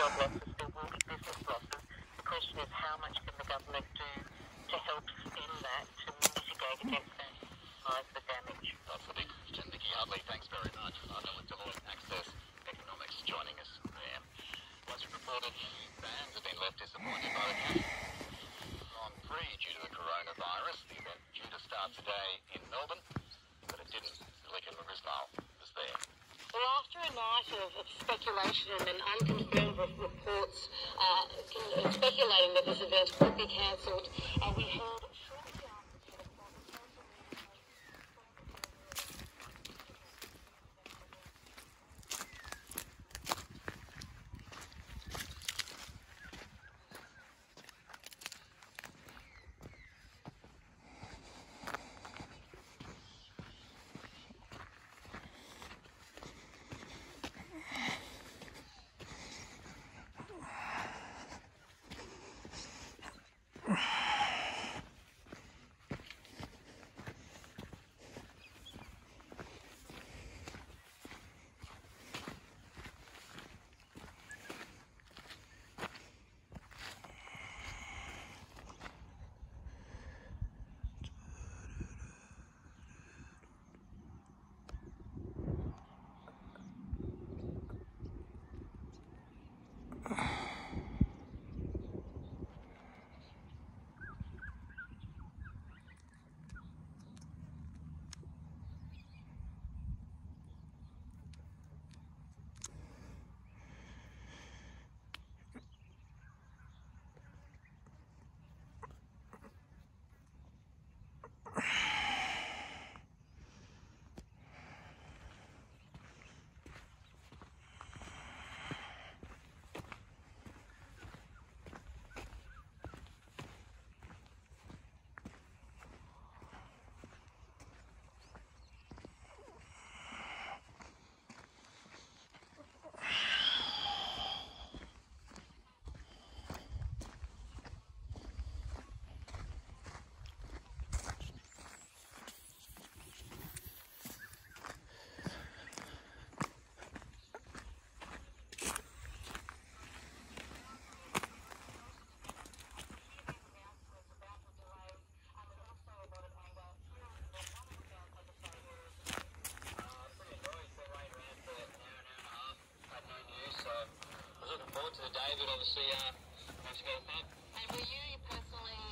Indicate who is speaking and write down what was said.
Speaker 1: losses, there will be business losses. The question is how much can the government do to help stem that, to mitigate against that size the damage?
Speaker 2: That's the big question. Nicki Hutley, thanks very much. I know with Deloitte Access Economics joining us there. Once reported fans have been left disappointed by the county Grand Prix due to the coronavirus. The event due to start today in Melbourne, but it didn't. Licken Marismal was there.
Speaker 1: After a night of, of speculation and unconfirmed reports uh, speculating that this event could be cancelled, uh, we heard obviously uh,
Speaker 2: once you go up. And were you personally